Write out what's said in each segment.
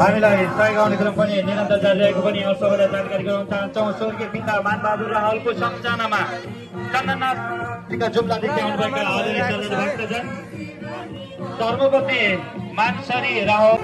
हामीलाई सहयोग क्रम पनि निरन्तर जारी रहेको पनि सबैलाई जानकारी गराउन चाहन्छौँ। स्वर्गीय पिता मानबहादुर राहलको सम्झनामा चन्दननाथका जुम्लादेखि आउनुभएका धर्मपत्नी मानसरी राहल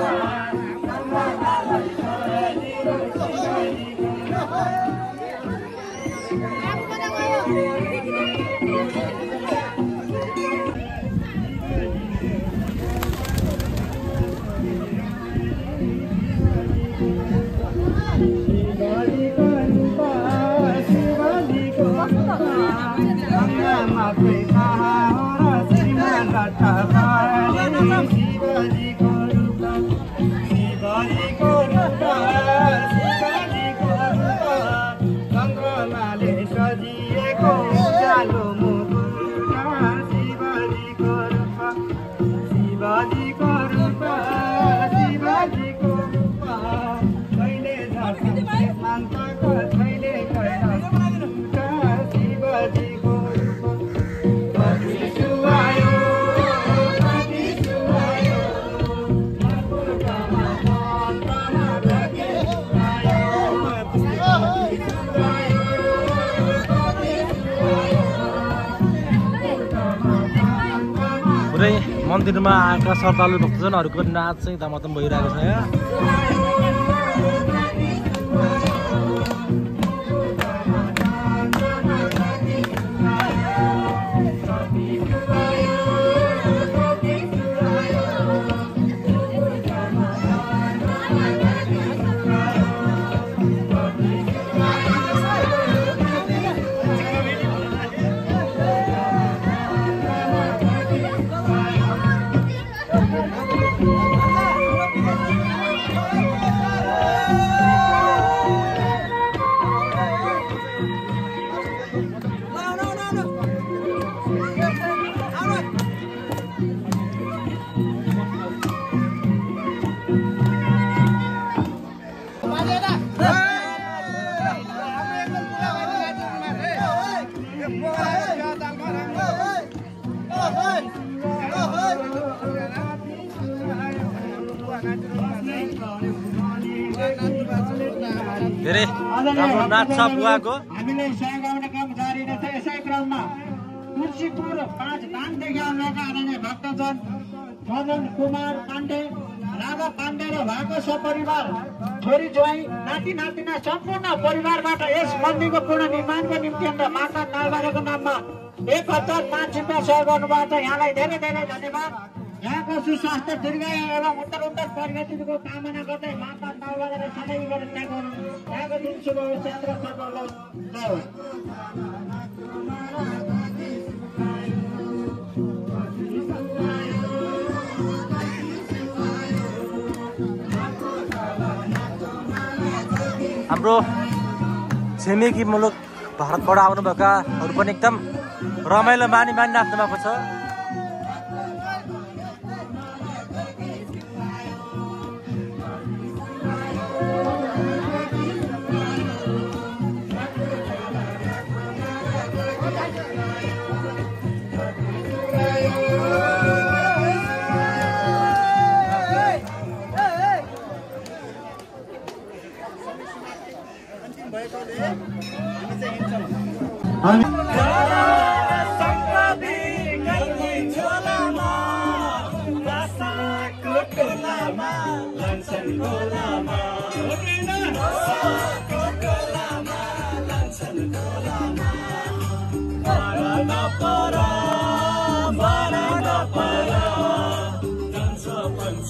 मन्दिरमा आएका श्रद्धालु भक्तजनहरूको पनि नाच चाहिँ तामातम भइरहेको छ यहाँ धेरै राम्रो नाच छ बुवाको। हामीले सहयोग काम जारी नै छ यसै क्रममा तुलसीपुर पाँच धामदेखि आउनुभएका आदरणीय भक्तजन मदन कुमार पाण्डे राधा पाण्डे र उहाँको सपरिवार छोरी ज्वाइँ नाति नातिना सम्पूर्ण परिवारबाट यस मन्दिरको पुनर्निर्माणको निम्ति हाम्रो माता नालबारेको नाममा एक हजार पाँच रुपियाँ सहयोग गर्नुभएको छ यहाँलाई धेरै धेरै धन्यवाद। यहाँको सुस्वास्थ्य दीर्घायु एवं उत्तर उत्तर प्रगतिको कामना गर्दै माता सधैँ गरेर त्यहाँ गर्नु। यहाँको दिन शुभ होस् यात्रा होस्। हाम्रो छिमेकी मुलुक भारतबाट आउनुभएकाहरू पनि एकदम रमाइलो मानी मानी नाच्नु भएको छ।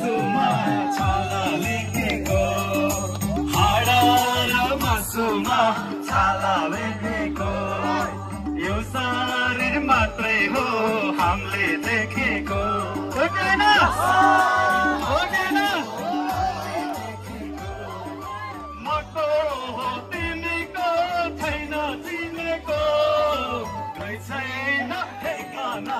मासुमा छाला लेखेको। हाडा र मासुमा छाला लेखेको। यो शरीर मात्रै हो हामीले देखेको? मको हो तिमीको छैन खै छैन ठेगाना।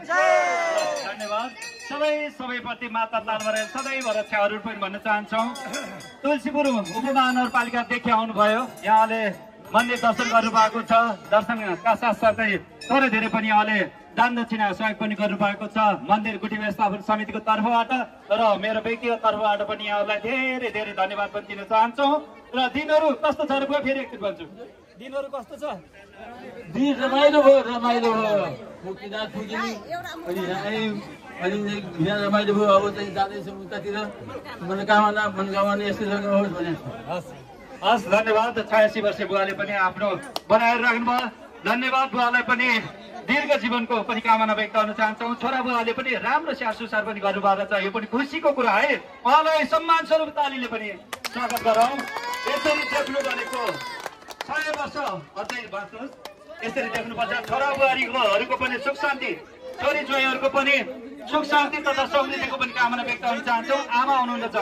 धन्यवाद। सबै सबैप्रति माता सधैँभर छ्याहरू पनि भन्न चाहन्छौँ। तुलसीपुर उपमहानगरपालिकादेखि आउनुभयो। यहाँले मन्दिर दर्शन गर्नुभएको छ। दर्शनका साथसाथै थोरै धेरै पनि यहाँले दान दक्षिणा सहयोग पनि गर्नुभएको छ। मन्दिर गुठी व्यवस्थापन समितिको तर्फबाट र मेरो व्यक्तिगत तर्फबाट पनि यहाँहरूलाई धेरै धेरै धन्यवाद पनि दिन चाहन्छौँ। र दिनहरू कस्तो छ फेरि एकचोटि भन्छु। दिनहरू कस्तो छ? दिन रमाइलो भयो रमाइलो भयो। मुक्तिनाथ पुग्यौँ अनि अनि बिहान रमाइलो भयो अब चाहिँ जाँदैछौँ उतातिर मनोकामना मनोकामना यस्तै होस् भने। हस् हस् धन्यवाद। छयासी वर्ष बुवाले पनि आफ्नो बनाएर राख्नुभयो। धन्यवाद बुवालाई पनि। दीर्घ जीवनको पनि कामना व्यक्त गर्न चाहन्छौँ। छोरा बुवाले पनि राम्रो स्याहार सुसार पनि गर्नुभएको छ यो पनि खुसीको कुरा है। उहाँलाई सम्मान स्वरूप तालीले पनि स्वागत गरौँ। यसरी देख्नु भनेको सय वर्ष अझै बाँच्नुहोस् यसरी देख्नुपर्छ छोरा बुहारीहरूको पनि सुख शान्ति छोरी छोरीहरूको पनि सुख शान्ति तथा समृद्धिको पनि कामना व्यक्त गर्न चाहन्छौँ आमा हुनुहुनेछ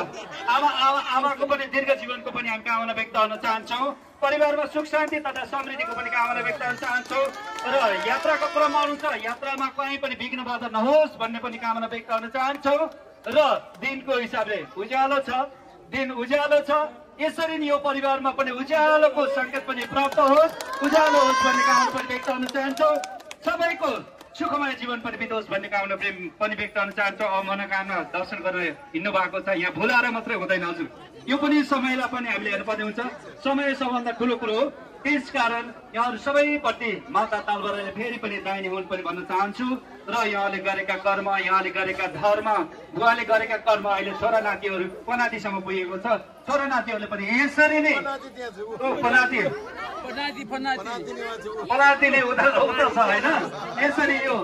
आमा आमा आमाको पनि दीर्घ जीवनको पनि हामी कामना व्यक्त गर्न चाहन्छौँ परिवारमा सुख शान्ति तथा समृद्धिको पनि कामना व्यक्त गर्न चाहन्छौँ र यात्राको क्रममा हुनुहुन्छ यात्रामा कहीँ पनि विघ्न बाधा नहोस् भन्ने पनि कामना व्यक्त गर्न चाहन्छौँ र दिनको हिसाबले उज्यालो छ दिन उज्यालो छ यसरी नै यो परिवारमा पनि उज्यालोको सङ्केत पनि प्राप्त होस्। उज्यालो होस् भन्ने कामना पनि व्यक्त गर्न चाहन्छौँ। सबैको सुखमय जीवन पनि बितोस् भन्ने कामना पनि व्यक्त गर्न चाहन्छु। अब मनोकामना दर्शन गरेर हिँड्नु भएको छ। यहाँ भुलाएर मात्रै हुँदैन हजुर। यो पनि समयलाई पनि हामीले हेर्नुपर्ने हुन्छ। समय सबभन्दा ठुलो कुरो हो। त्यस कारण यहाँहरू सबैपट्टि माता तालबाट फेरि पनि दाहिने हुन् पनि भन्न चाहन्छु। र यहाँले गरेका कर्म यहाँले गरेका धर्म बुवाले गरेका कर्म अहिले छोरा नातिहरू पनातिसम्म पुगेको छ। छोरा नातिहरूले पनि यसरी नै पनातिले उता उता छ होइन यसरी यो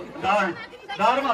धर्म